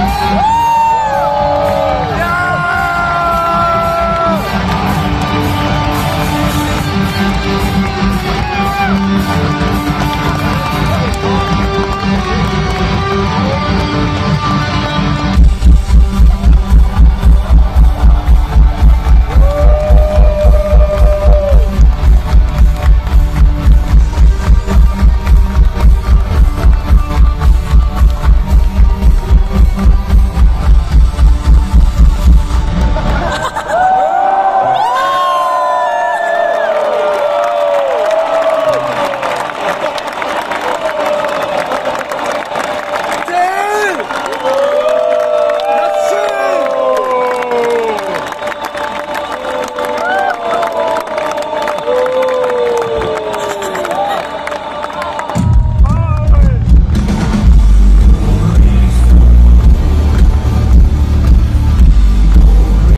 Woo!